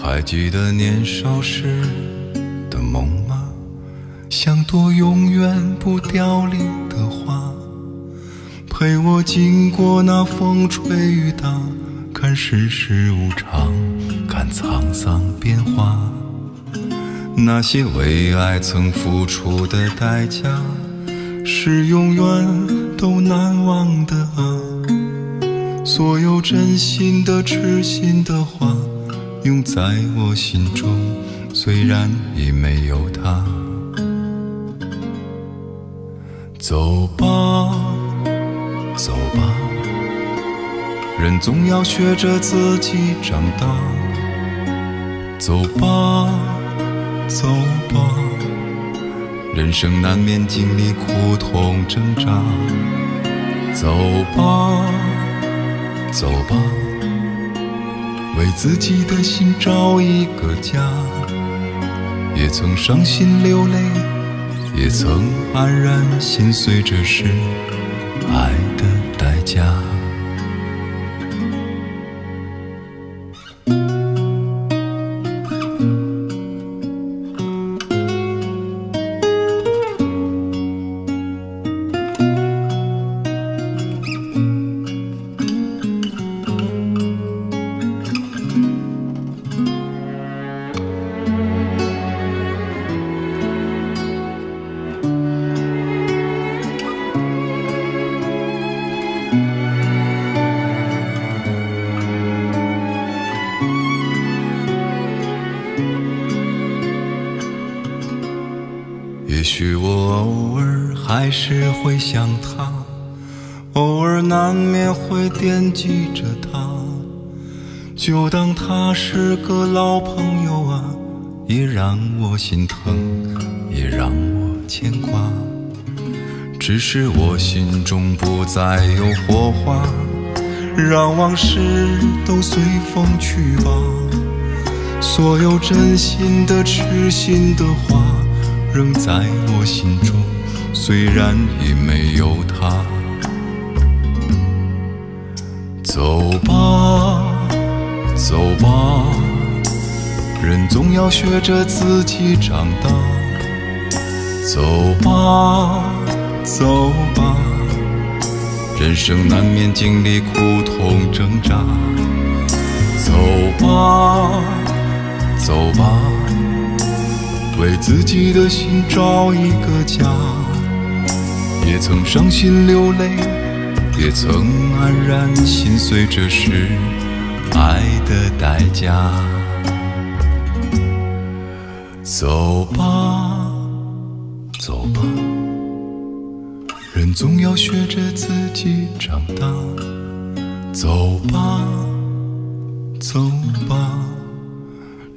还记得年少时的梦吗？像朵永远不凋零的花，陪我经过那风吹雨打，看世事无常，看沧桑变化。那些为爱曾付出的代价，是永远都难忘的啊！所有真心的、痴心的话。永在我心中，虽然已没有他。走吧，走吧，人总要学着自己长大。走吧，走吧，人生难免经历苦痛挣扎。走吧，走吧。为自己的心找一个家，也曾伤心流泪，也曾黯然心碎，这是爱的代价。尔还是会想他，偶尔难免会惦记着他，就当他是个老朋友啊，也让我心疼，也让我牵挂。只是我心中不再有火花，让往事都随风去吧。所有真心的、痴心的话。仍在我心中，虽然已没有他。走吧，走吧，人总要学着自己长大。走吧，走吧，人生难免经历苦痛挣扎。走吧，走吧。为自己的心找一个家，也曾伤心流泪，也曾黯然心碎，这是爱的代价。走吧，走吧，人总要学着自己长大。走吧，走吧。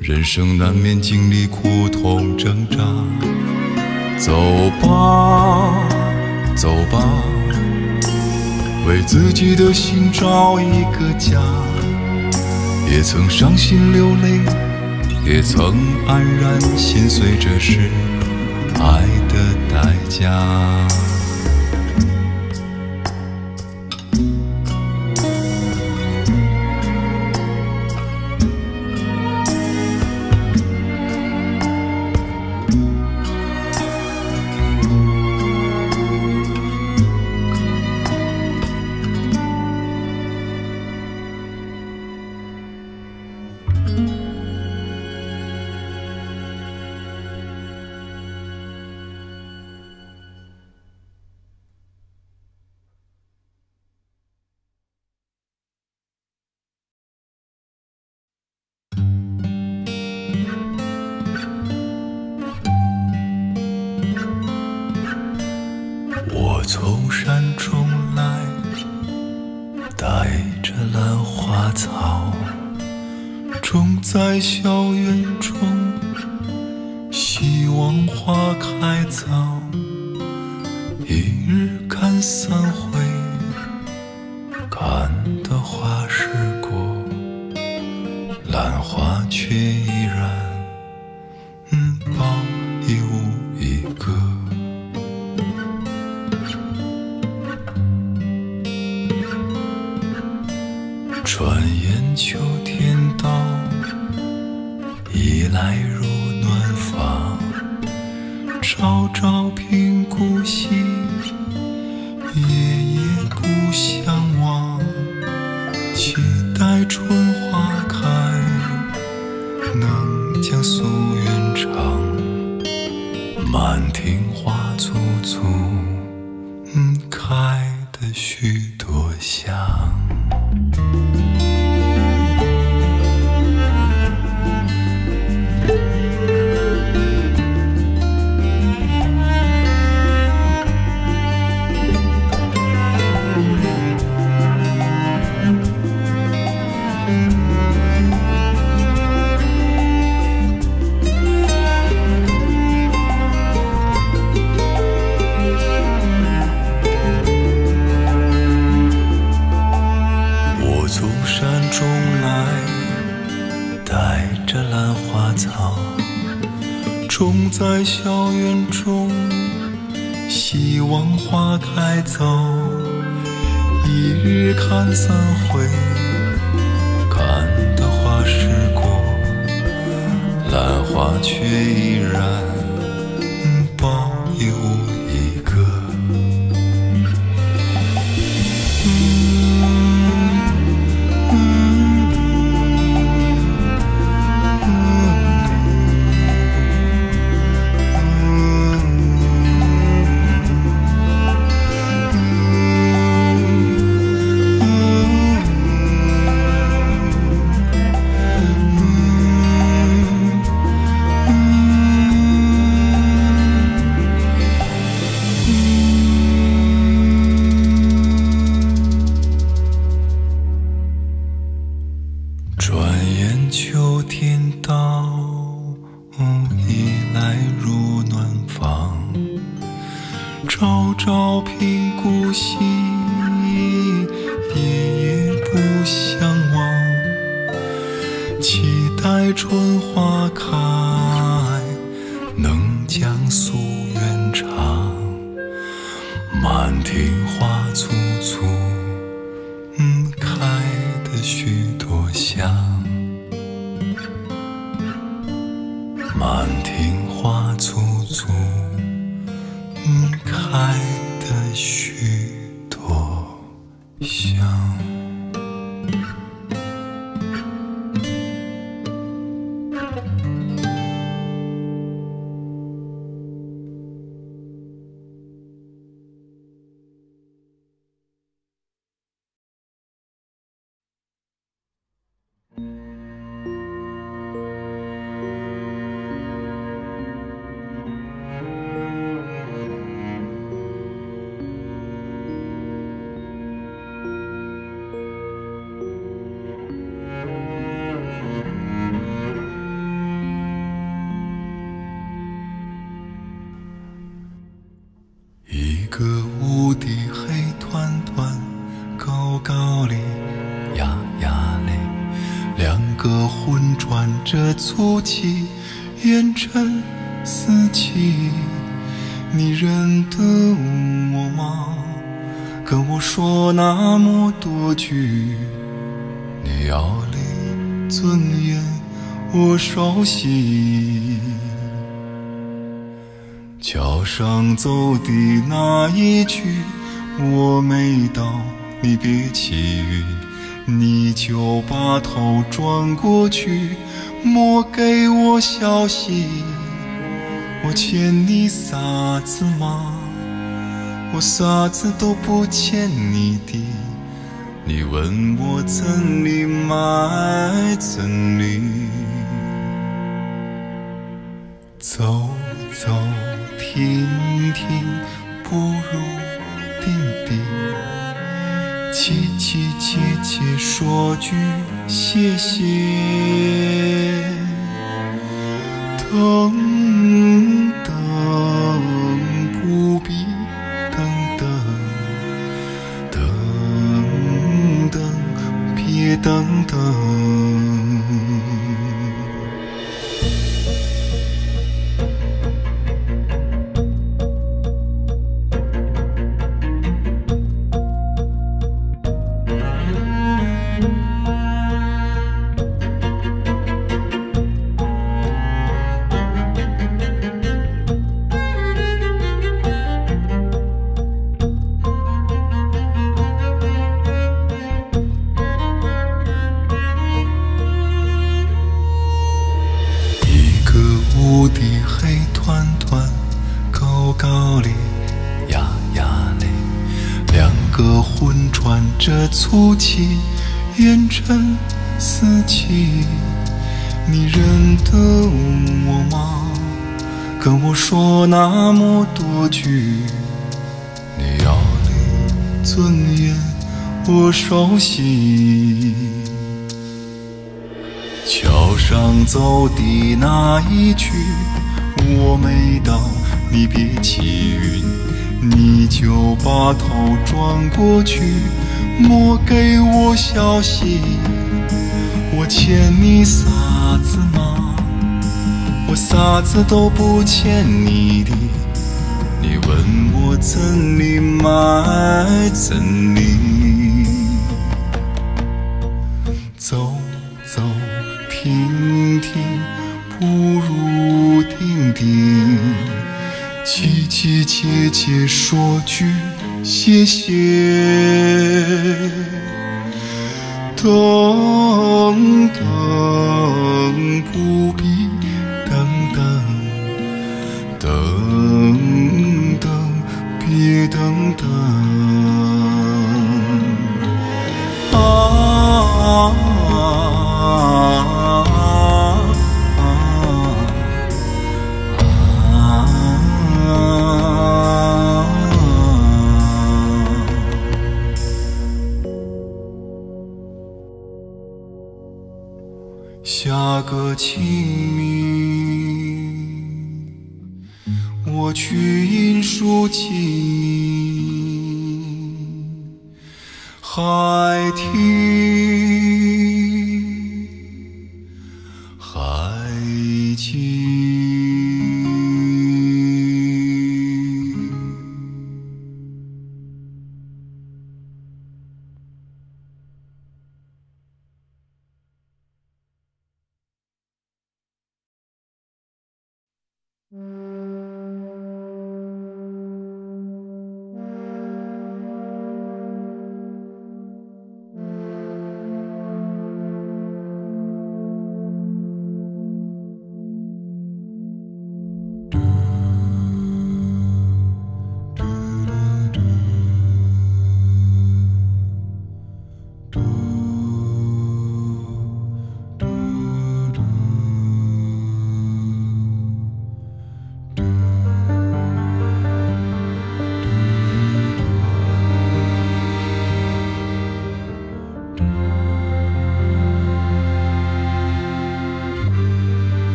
人生难免经历苦痛挣扎，走吧，走吧，为自己的心找一个家。也曾伤心流泪，也曾黯然心碎，这是爱的代价。花开早。花足迹，烟尘四起。你认得我吗？跟我说那么多句，你要的尊严我熟悉。桥上走的那一句，我没到，你别起韵，你就把头转过去，莫给我消息。我欠你啥子吗？我啥子都不欠你的。你问我怎里买怎里走走停停，不如定定，切切切切说句谢谢。等过去莫给我消息我欠你啥子嘛我啥子都不欠你的你问我真哩买怎哩走走停停不如定定凄凄切切说句谢谢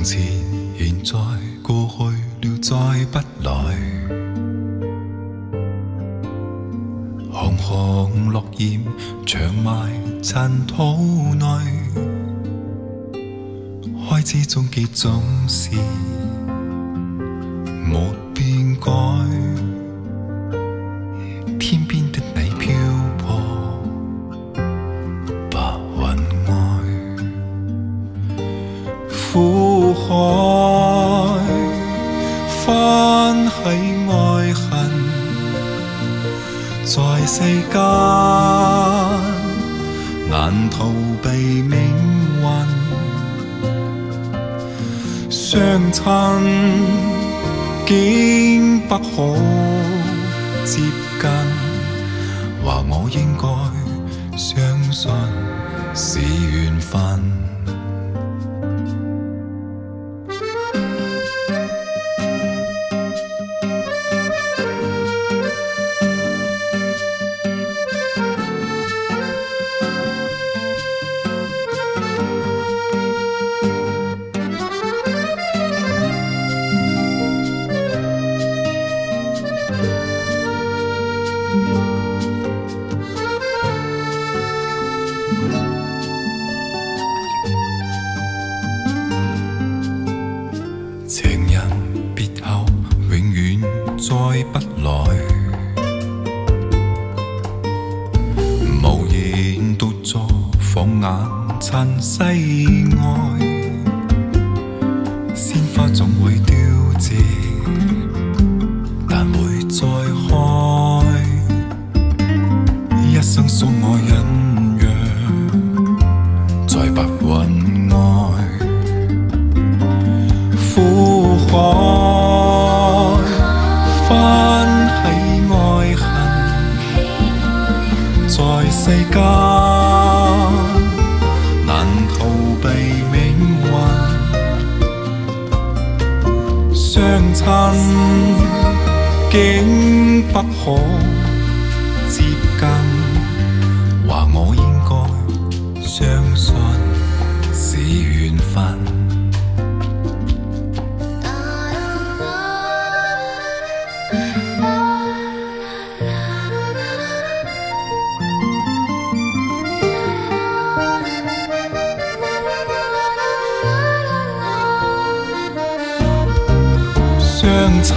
从前，现在，过去了，再不来。红红落叶，长埋尘土内。开始，终结，总是。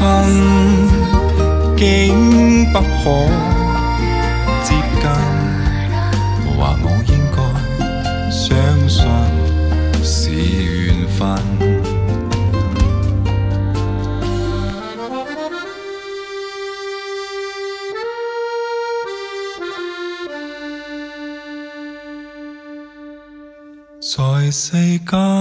恨，竟不可接近。話我應該相信是緣分。在世間。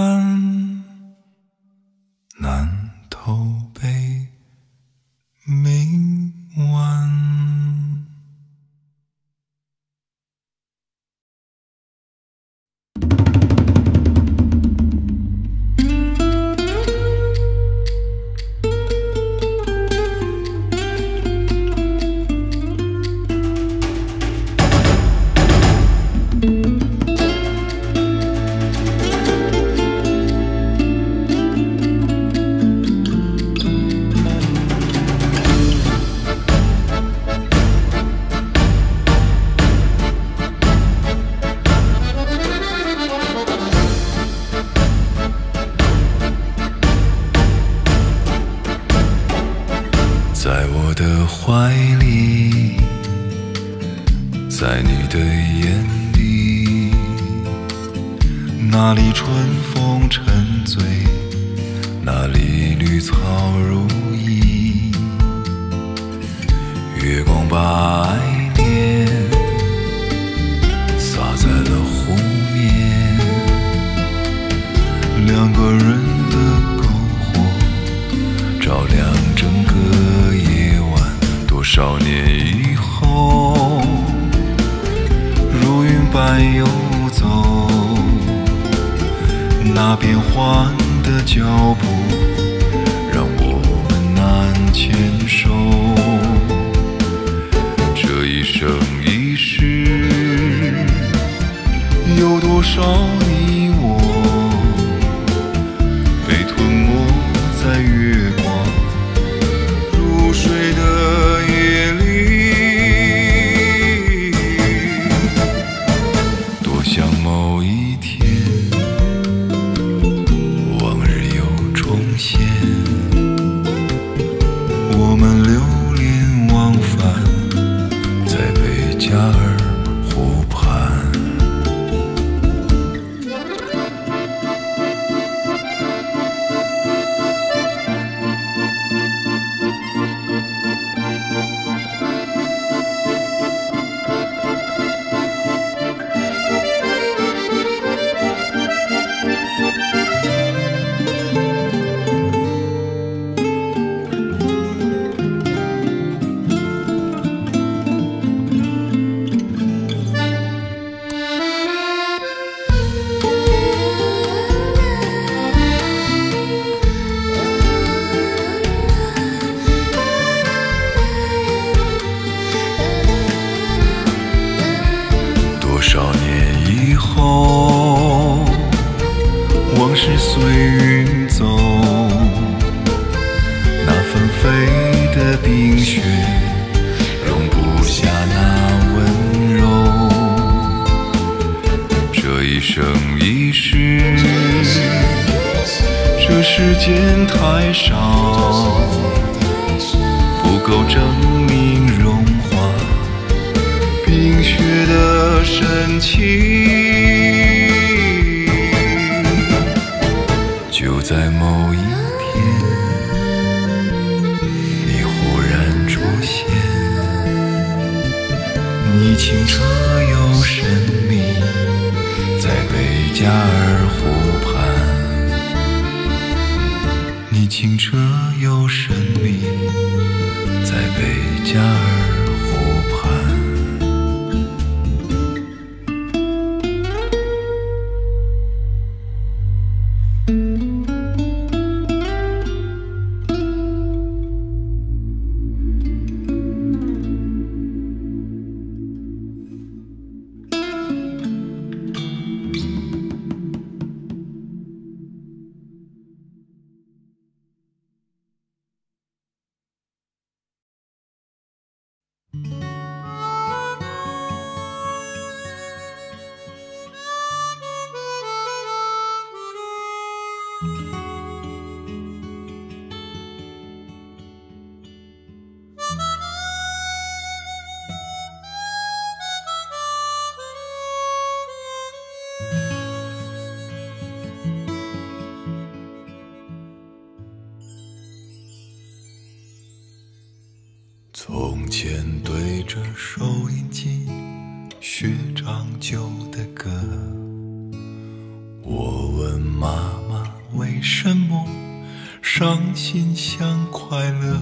伤心像快乐，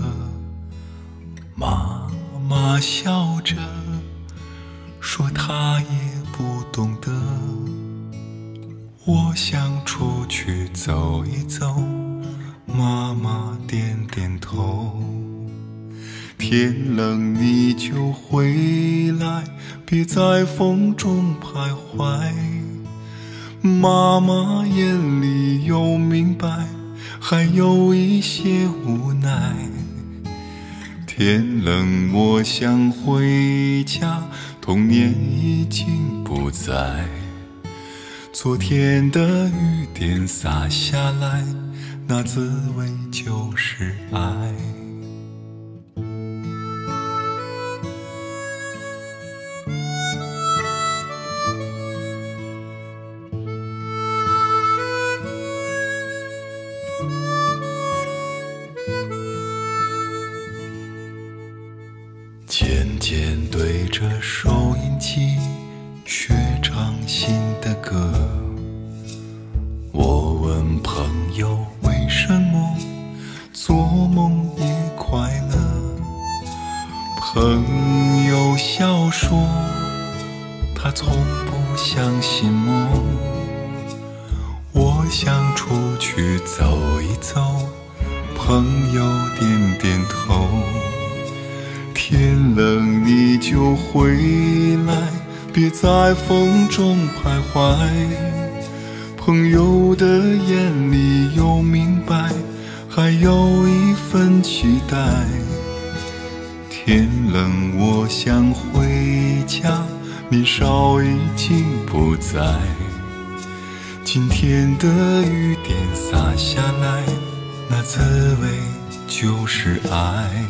妈妈笑着说她也不懂得。我想出去走一走，妈妈点点头。天冷你就回来，别在风等我想回家，童年已经不在。昨天的雨点洒下来，那滋味就是爱。今天的雨点洒下来，那滋味就是爱。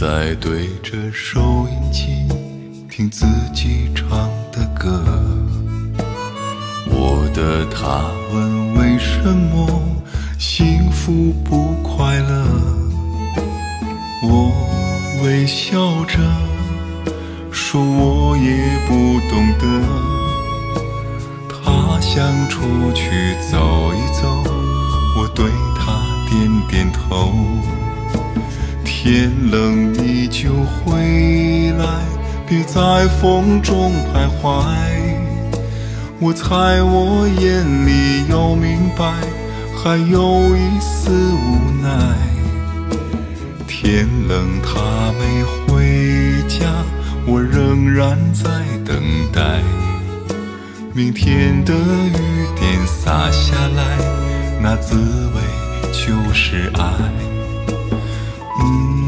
在对着收音机听自己唱的歌，我的他问为什么幸福不快乐，我微笑着说我也不懂得。他想出去走一走，我对他点点头。天冷你就回来，别在风中徘徊。我猜我眼里有明白，还有一丝无奈。天冷他没回家，我仍然在等待。明天的雨点洒下来，那滋味就是爱。Mm.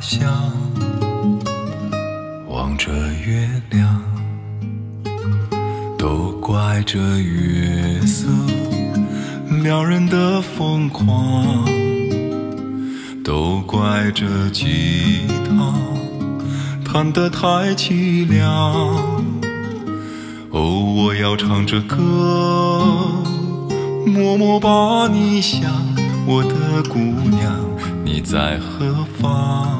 在他乡，望着月亮，都怪这月色撩人的疯狂，都怪这吉他弹得太凄凉。哦，我要唱着歌，默默把你想，我的姑娘，你在何方？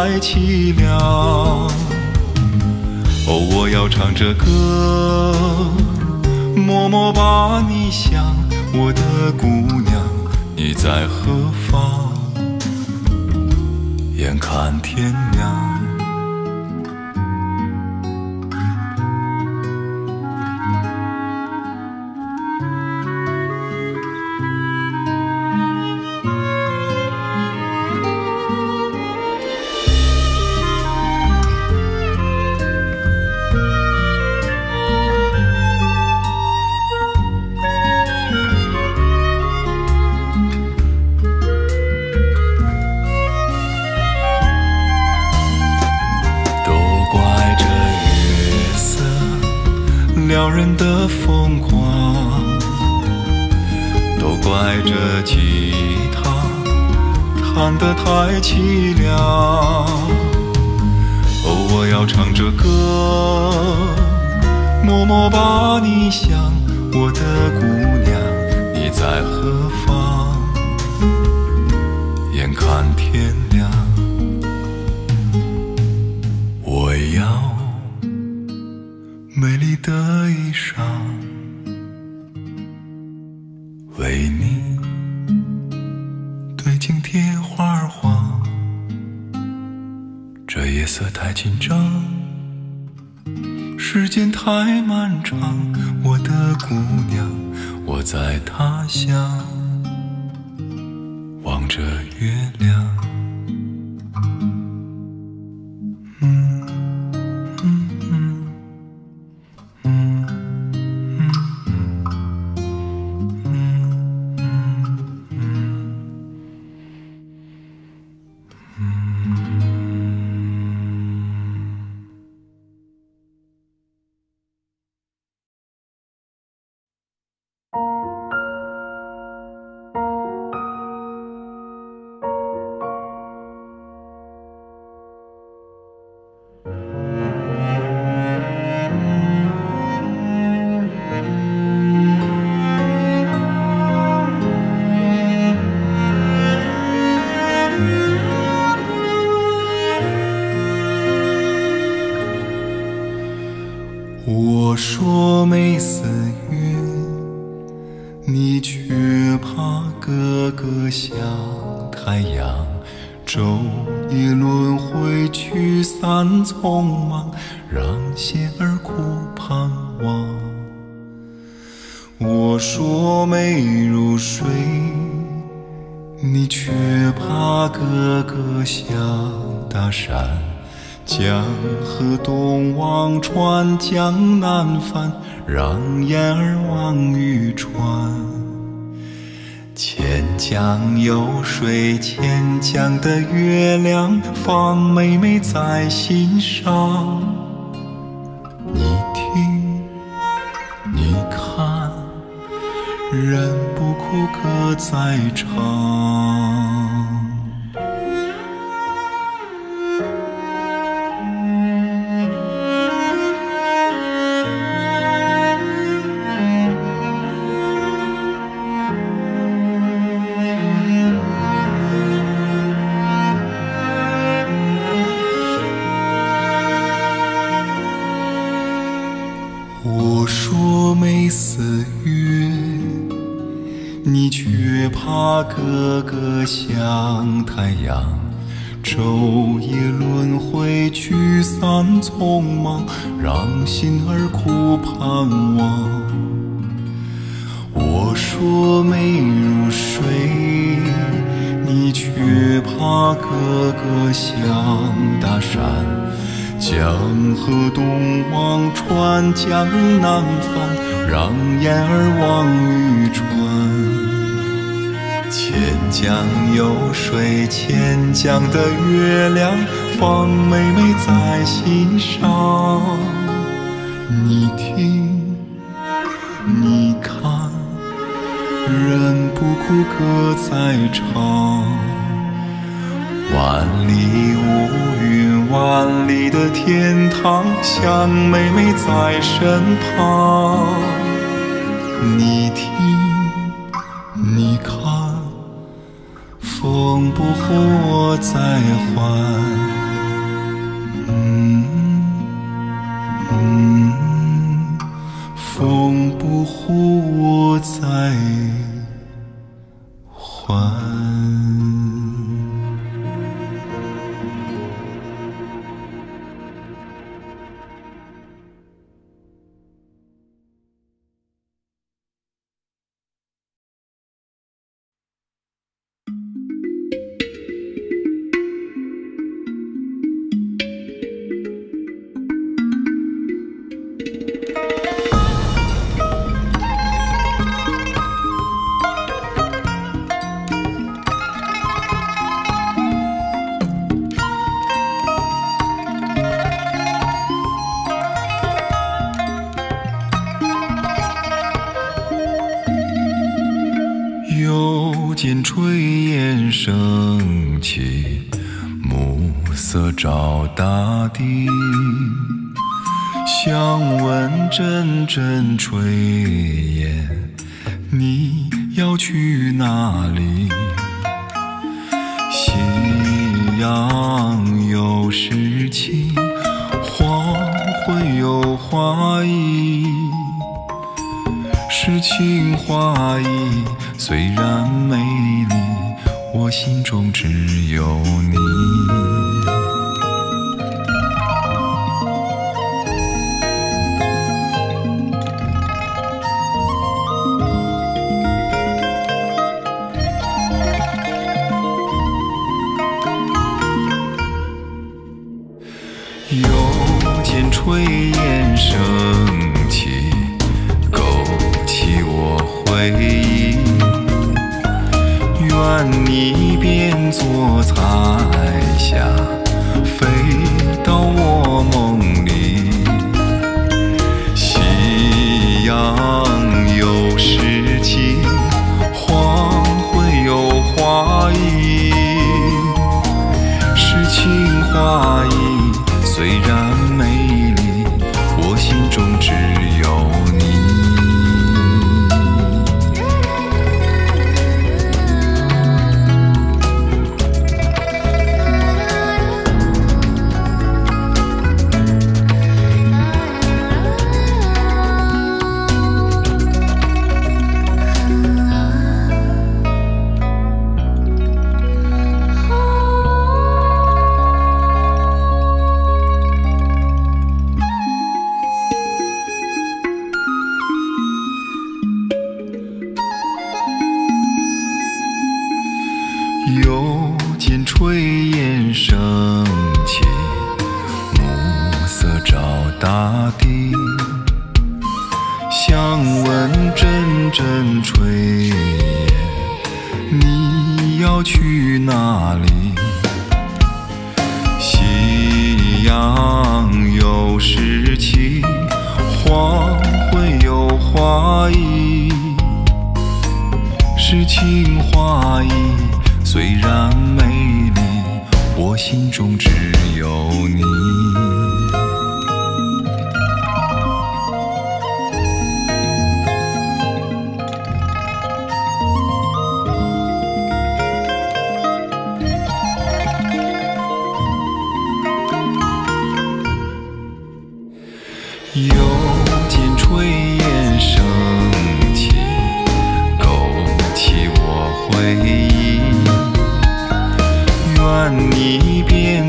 太凄凉。哦，我要唱着歌，默默把你想，我的姑娘，你在何方？眼看天疯狂，都怪这吉他弹得太凄凉。哦，我要唱着歌，默默把你想，我的姑娘，你在何方？眼看天太漫长。我的姑娘，我在他乡，说没四月，你却怕哥哥像太阳，昼夜轮回，聚散匆忙，让心儿苦盼望。我说没入睡，你却怕哥哥像大山。江河东望穿江南帆，让雁儿望渔船。千江有水千江的月亮，放妹妹在心上。你听，你看，人不哭歌在唱。说没入睡，你却怕哥哥像大山。江河东望穿江南翻，让燕儿望渔船。千江有水千江的月亮，放妹妹在心上。你听，人不哭歌在唱。万里无云，万里的天堂，想妹妹在身旁。你听，你看，风不呼我在唤，照大地。想问阵阵炊烟，你要去哪里？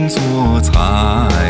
做菜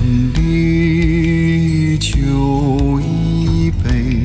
春一酒，一杯。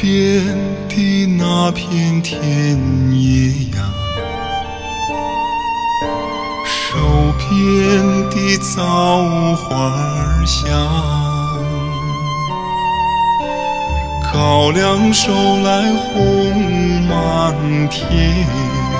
边的那片田野呀手边的枣花香高粱熟来红满天。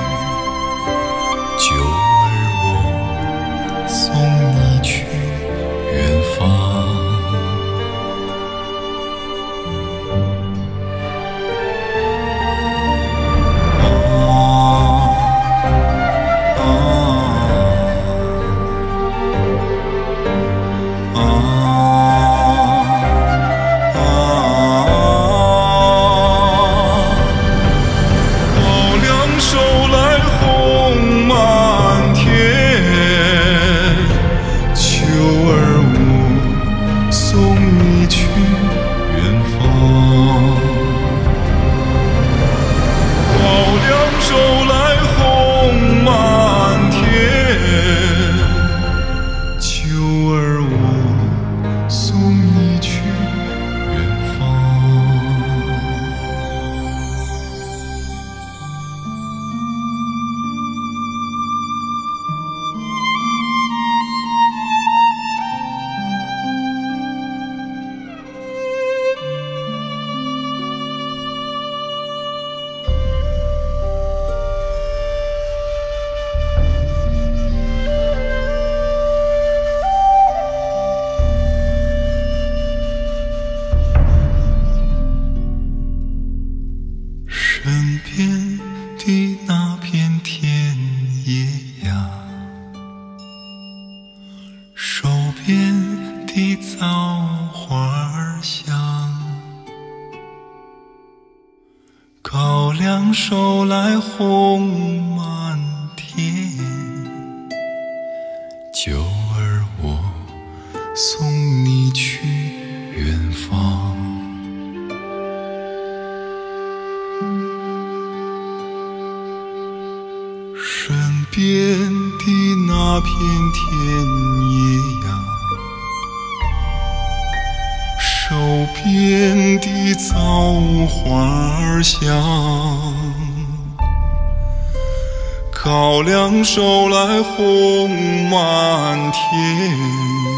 两手来红满天。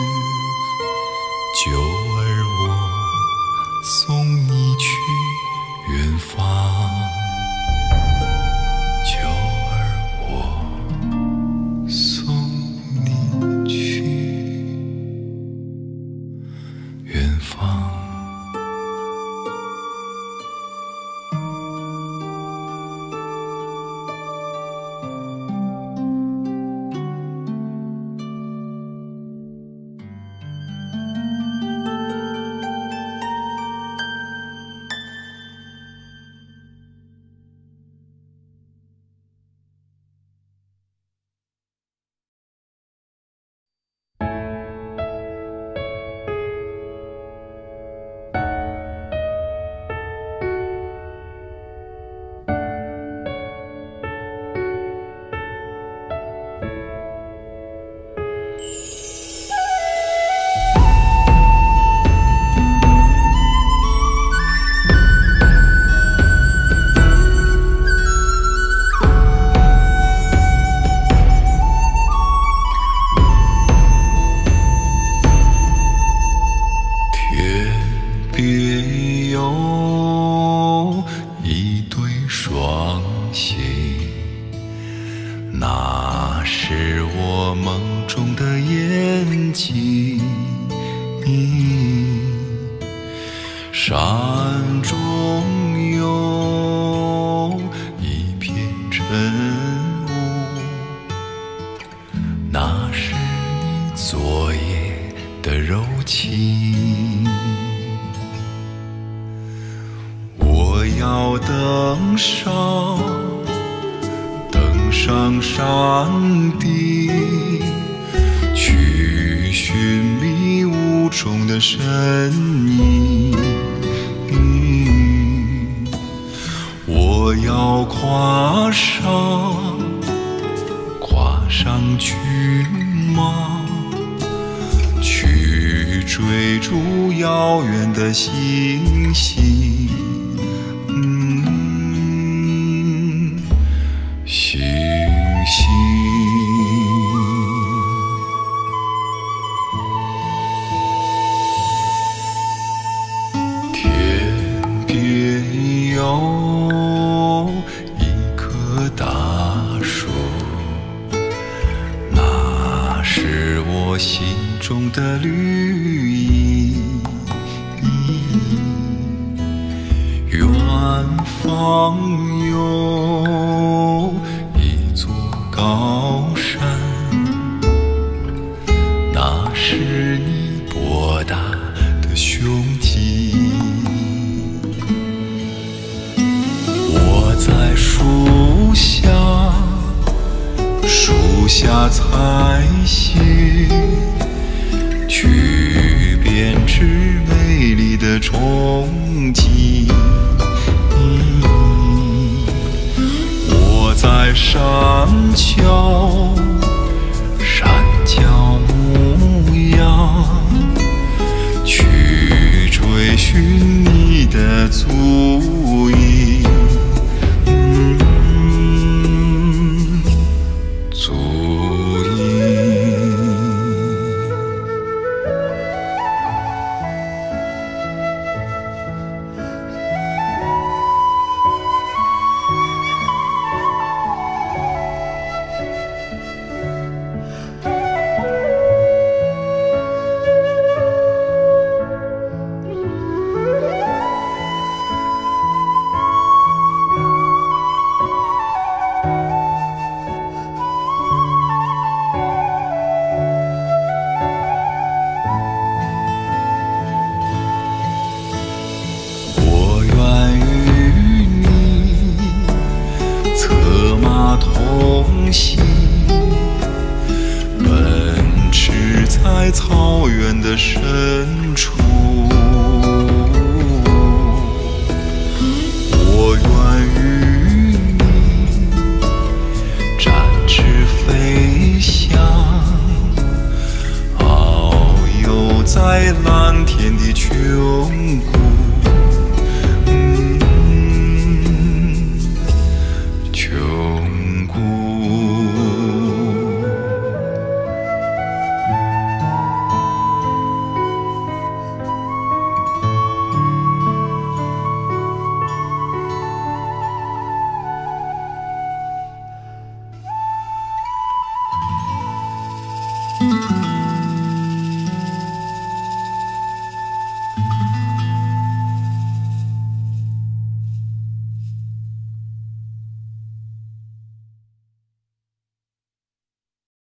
骏马，去追逐遥远的星星。